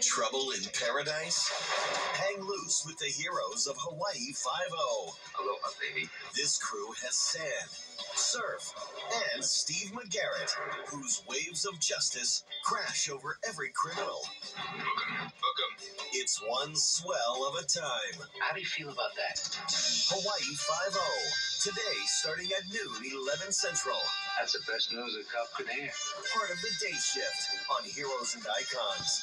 Trouble in paradise? Hang loose with the heroes of Hawaii 5 Aloha, baby. This crew has sand, surf, and Steve McGarrett, whose waves of justice crash over every criminal. Book 'em. Book 'em. It's one swell of a time. How do you feel about that? Hawaii 5 Today, starting at noon, 11 Central. That's the best news a cop could hear. Part of the day shift on Heroes and Icons.